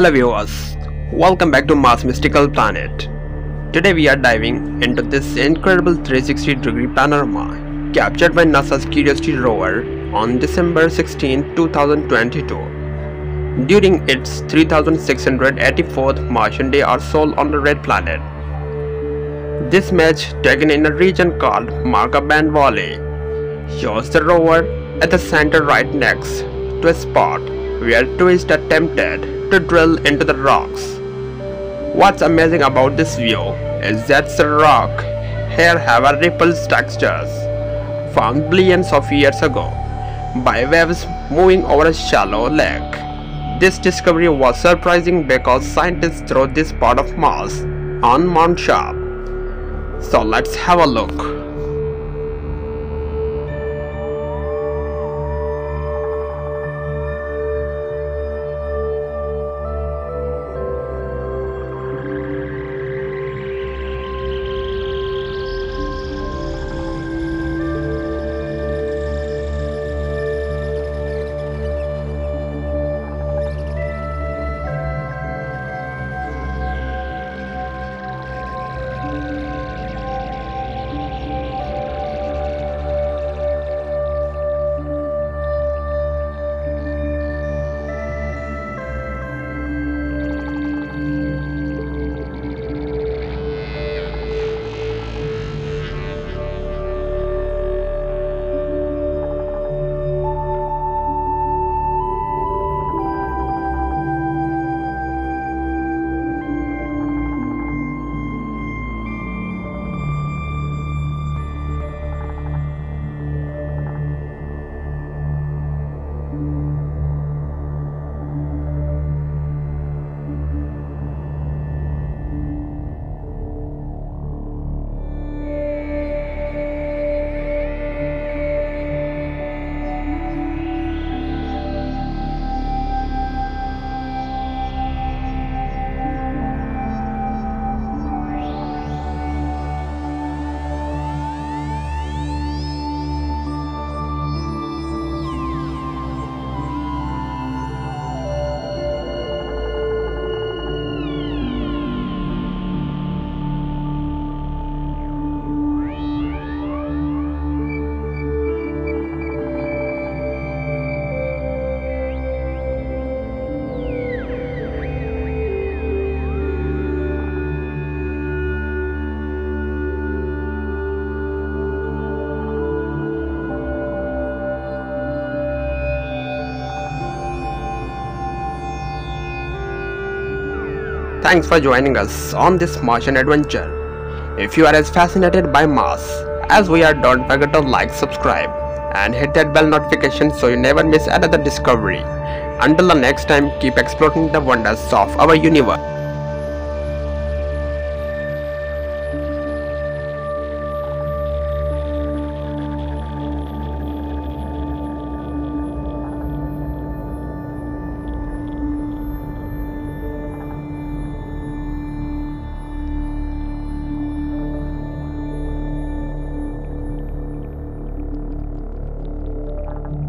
Hello viewers, welcome back to Mars Mystical Planet. Today we are diving into this incredible 360 degree panorama captured by NASA's Curiosity rover on December 16, 2022 during its 3684th Martian day or sol on the red planet. This image taken in a region called Marker Band Valley shows the rover at the center right next to a spot where tourists attempted to drill into the rocks. What's amazing about this view is that the rock here have a rippled textures formed billions of years ago by waves moving over a shallow lake. This discovery was surprising because scientists threw this part of Mars on Mount Sharp. So let's have a look. Thanks for joining us on this Martian adventure. If you are as fascinated by Mars as we are, don't forget to like, subscribe, and hit that bell notification so you never miss another discovery. Until the next time, keep exploring the wonders of our universe.